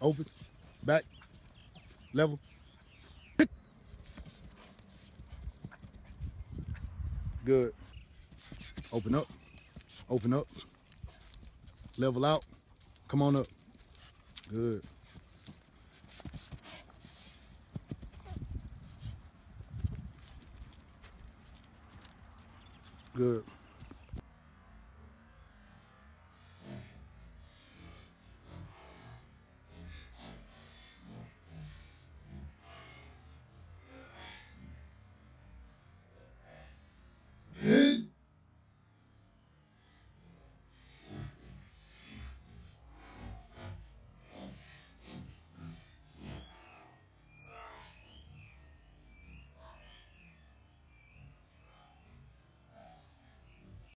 Open. Back. Level. Good. Open up. Open up. Level out. Come on up. Good. Good.